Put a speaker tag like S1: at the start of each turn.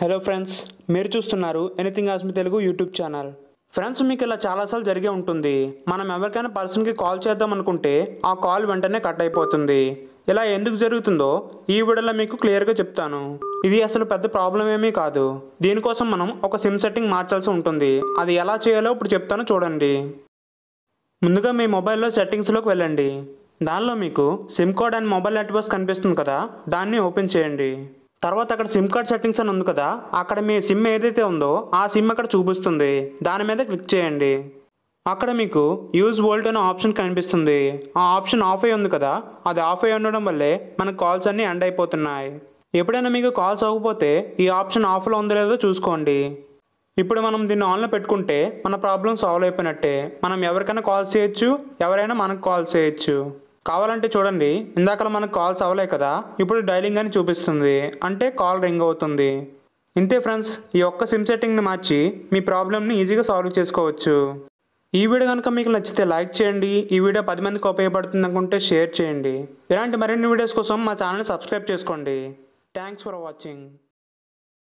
S1: Hello friends మీరు చూస్తున్నారు anything ఆస్మి తెలుగు యూట్యూబ్ ఛానల్ ఫ్రెండ్స్ మీకు ఇలా చాలాసార్లు జరిగే ఉంటుంది. మనం ఎవరికైనా పర్సన్కి కాల్ చేద్దాం అనుకుంటే ఆ కాల్ వెంటనే కట్ అయిపోతుంది. ఇలా ఎందుకు జరుగుతుందో ఈ వీడియోలో మీకు క్లియర్గా చెప్తాను. ఇది అసలు పెద్ద ప్రాబ్లం ఏమీ కాదు. దీనికోసం మనం ఒక సిమ్ సెట్టింగ్ మార్చాల్సి ఉంటుంది. అది ఎలా చేయాలో ఇప్పుడు చెప్తాను చూడండి. ముందుగా మీ మొబైల్లో సెట్టింగ్స్లోకి వెళ్ళండి. దానిలో మీకు SIM card and mobile networks కనిపిస్తుంది కదా దాన్ని ఓపెన్ చేయండి. తర్వాత అక్కడ సిమ్ కార్డ్ సెట్టింగ్స్ అని ఉంది కదా అక్కడ మీ సిమ్ ఏదైతే ఉందో ఆ సిమ్ అక్కడ చూపిస్తుంది. దాని మీద క్లిక్ చేయండి. అక్కడ మీకు యూజ్ వోల్ట్ అనే ఆప్షన్ కనిపిస్తుంది. ఆ ఆప్షన్ ఆఫ్ అయి ఉంది కదా అది ఆఫ్ అయి ఉండడం వల్లే మన కాల్స్ అన్నీ ఎండ్ అయిపోతున్నాయి. ఎప్పుడైనా మీకు కాల్స్ అవ్వకపోతే ఈ ఆప్షన్ ఆఫ్లో ఉందో లేదో చూసుకోండి. ఇప్పుడు మనం దీన్ని ఆన్లో పెట్టుకుంటే మన ప్రాబ్లం సాల్వ్ అయిపోయినట్టే. మనం ఎవరికైనా కాల్ చేయొచ్చు ఎవరైనా మనకు కాల్ చేయొచ్చు. కావాలంటే చూడండి ఇందాక మనకు కాల్స్ అవ్వలే కదా ఇప్పుడు డైలింగ్ అని చూపిస్తుంది అంటే కాల్ రింగ్ అవుతుంది. ఇంతే ఫ్రెండ్స్ ఈ ఒక్క సిమ్ సెట్టింగ్ని మార్చి మీ ప్రాబ్లమ్ని ఈజీగా సాల్వ్ చేసుకోవచ్చు. ఈ వీడియో కనుక మీకు నచ్చితే లైక్ చేయండి ఈ వీడియో పది మందికి ఉపయోగపడుతుంది అనుకుంటే షేర్ చేయండి. ఇలాంటి మరిన్ని వీడియోస్ కోసం మా ఛానల్ని సబ్స్క్రైబ్ చేసుకోండి. Thanks for watching.